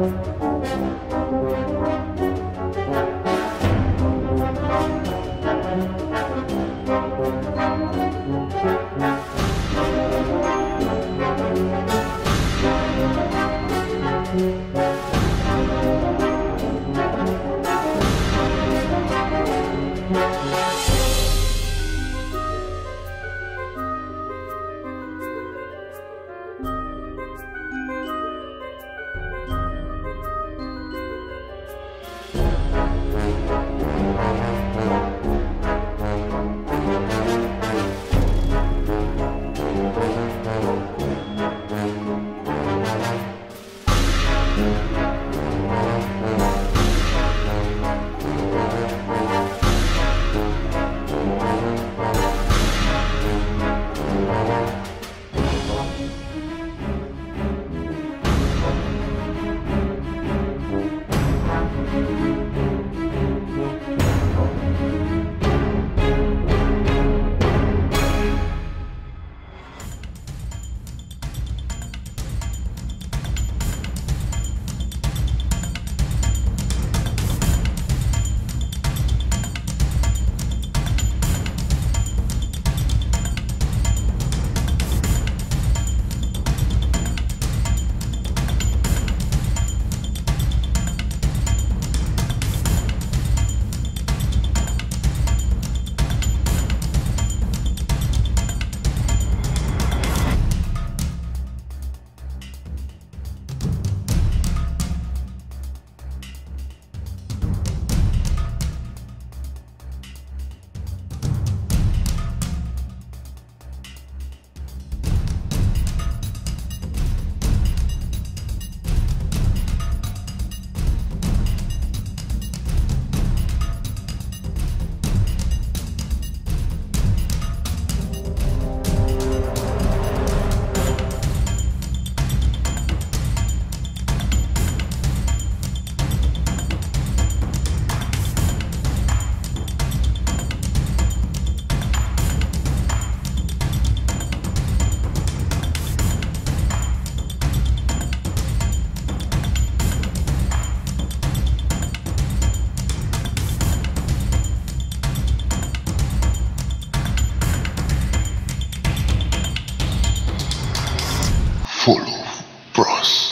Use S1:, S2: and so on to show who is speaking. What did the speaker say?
S1: Thank you.
S2: for us.